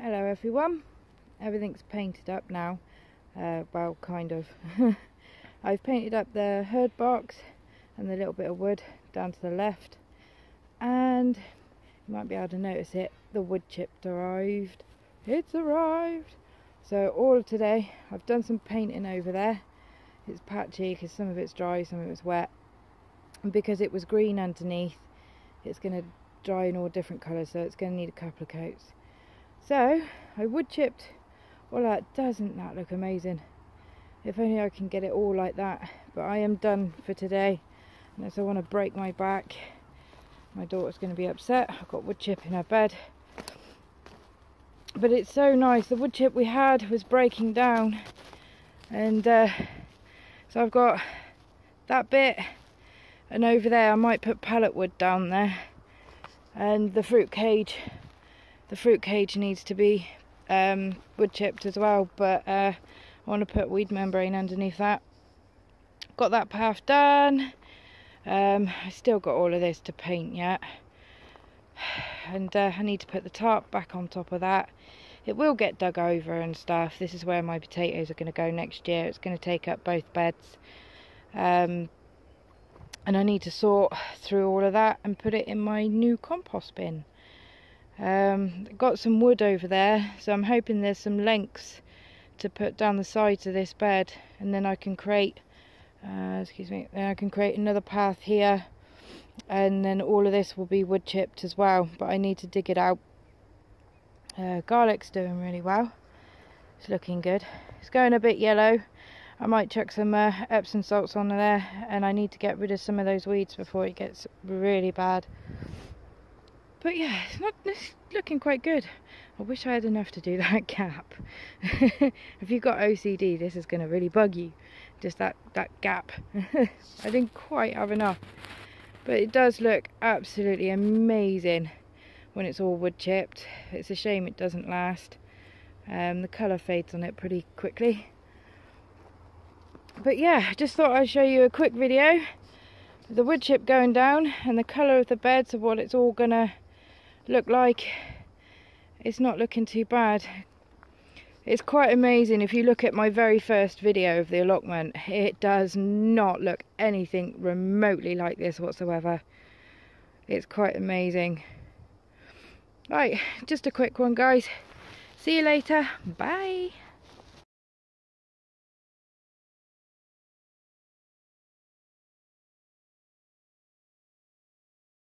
Hello everyone. Everything's painted up now. Uh, well, kind of. I've painted up the herd box and the little bit of wood down to the left. And you might be able to notice it, the wood chip arrived. It's arrived. So all today, I've done some painting over there. It's patchy because some of it's dry, some of it's wet. And because it was green underneath, it's going to dry in all different colours, so it's going to need a couple of coats. So I wood chipped all that. Doesn't that look amazing? If only I can get it all like that. But I am done for today. Unless I want to break my back. My daughter's going to be upset. I've got wood chip in her bed. But it's so nice. The wood chip we had was breaking down. And uh, so I've got that bit. And over there I might put pallet wood down there. And the fruit cage the fruit cage needs to be um, wood chipped as well but uh, I want to put weed membrane underneath that. Got that path done. Um, I still got all of this to paint yet. And uh, I need to put the tarp back on top of that. It will get dug over and stuff. This is where my potatoes are going to go next year. It's going to take up both beds. Um, and I need to sort through all of that and put it in my new compost bin um, got some wood over there, so I'm hoping there's some lengths to put down the sides of this bed, and then I can create, uh, excuse me, then I can create another path here, and then all of this will be wood chipped as well. But I need to dig it out. Uh, garlic's doing really well. It's looking good. It's going a bit yellow. I might chuck some uh, Epsom salts on there, and I need to get rid of some of those weeds before it gets really bad. But yeah, it's not it's looking quite good. I wish I had enough to do that gap. if you've got OCD, this is going to really bug you. Just that, that gap. I didn't quite have enough. But it does look absolutely amazing when it's all wood chipped. It's a shame it doesn't last. Um, the colour fades on it pretty quickly. But yeah, just thought I'd show you a quick video. The wood chip going down and the colour of the beds of what it's all going to look like it's not looking too bad. It's quite amazing. If you look at my very first video of the allotment it does not look anything remotely like this whatsoever. It's quite amazing. Right just a quick one guys. See you later. Bye